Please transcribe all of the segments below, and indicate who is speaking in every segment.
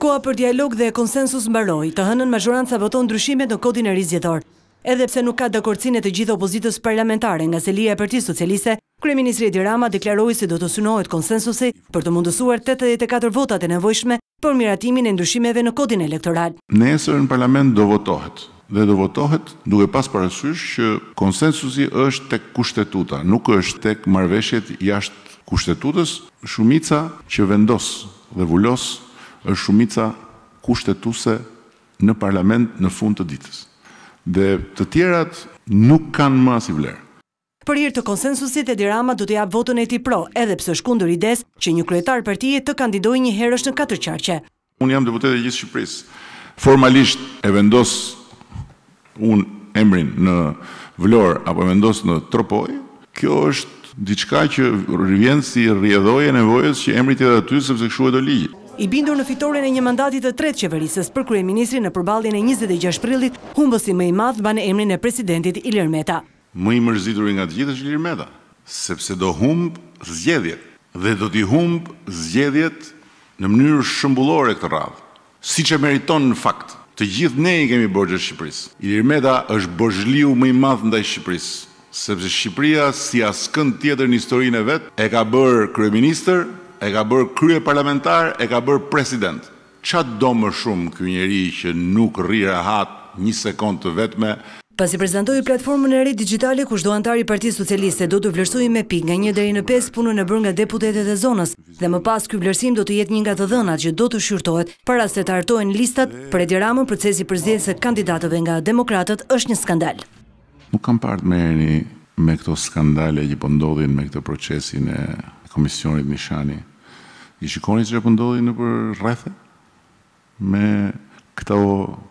Speaker 1: Koha për dialog dhe konsensus mbaroi. Të hënën mazhoranca voton ndryshimet në Kodin e ri Zgjedhor. Edhe pse nuk ka dakordësinë e të gjithë opozitës parlamentare nga selia e Partisë Socialiste, kryeministri Edi Rama deklaroi se do të synohet konsensusi për të mundësuar tetëdhjetë e katër votat e nevojshme për miratimin e ndryshimeve në Kodin Elektoral.
Speaker 2: Nesër në Parlament do votohet. dhe do votohet duke pas parasysh që konsensusi është tek Kushtetuta, nuk është tek marrëveshjet jashtë Kushtetutës, shumica që vendos dhe vulos është shumica kushtetuese në Parlament në fund të ditës dhe të tjerat nuk kanë më asnjë vlerë.
Speaker 1: Për hir të konsensusit Edi Rama do të japë votën e tij pro, edhe pse është kundër idesë që një kryetar partie të kandidojë njëherësh në katër qarqe.
Speaker 2: Unë jam deputet i gjithë Shqipërisë. Formalisht e vendos unë emrin në Vlorë apo e vendos në Tropojë, kjo është diçka që vjen si rrjedhojë e nevojës që emri të jetë aty sepse kështu e do ligji.
Speaker 1: I bindur në fitoren e një mandati të tretë qeverisës, për kryeministrin në përballjen e njëzet e pesë prillit, humbësi më i madh mban emrin e presidentit Ilir Meta.
Speaker 2: Më i mërzituri nga të gjithë është Ilir Meta, sepse do humbë zgjedhjet dhe do t'i humbë zgjedhjet në mënyrë shëmbullore këtë radhë, siç e meriton në fakt. Të gjithë ne i kemi borxhe Shqipërisë. Ilir Meta është borxhliu më i madh ndaj Shqipërisë, sepse Shqipëria si askënd tjetër në historinë e vet e ka bërë kryeministër, e ka bërë kryeparlamentar, e ka bërë president. Ça do më shumë ky njeri që nuk rri rehat një sekondë të vetme.
Speaker 1: Pasi prezantoi platformën e re dixhitale ku çdo anëtar i Partisë Socialiste do të vlerësojë me pikë nga një deri në pesë punën e bërë nga deputetët e zonës dhe më pas ky vlerësim do të jetë një nga të dhënat që do të shqyrtohet para se të hartohen listat për Edi Ramën procesi i përzgjedhjes së kandidatëve nga demokratët është një skandal.
Speaker 2: Nuk kam parë të merreni me këto skandale që po ndodhin me këtë procesin e komisionit Nishani. I shikoni ça po ndodh nëpër rrethe me këto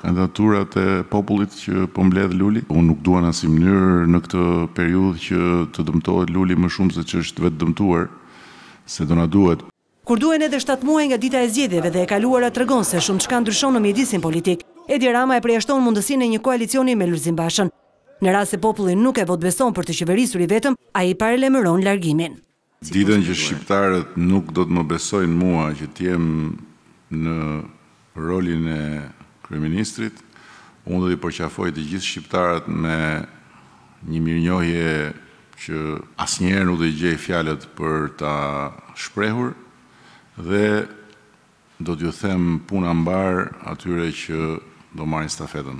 Speaker 2: kandidaturat e popullit që po mbledh Luli? Unë nuk dua në asnjë mënyrë në këtë periudhë që të dëmtohet Luli më shumë se ç'është vetë dëmtuar, se do na duhet.
Speaker 1: Kur duhen edhe shtatë muaj nga dita e zgjedhjeve dhe e kaluara tregon se shumëçka ndryshon në mjedisin politik. Edi Rama e përjashton mundësinë e një koalicioni me Lulzim Bashën. Në rast se populli nuk e votëbeson për të qeverisur i vetëm, ai paralajmëron largimin.
Speaker 2: Ditën që shqiptarët nuk do të më besojnë mua që të jem në. rolin e kryeministrit, unë do t'i përqafoj të gjithë shqiptarët me një mirënjohje që asnjëherë nuk do t'i gjej fjalët për ta shprehur dhe do t'ju them puna mbarë atyre që do marrin stafetën.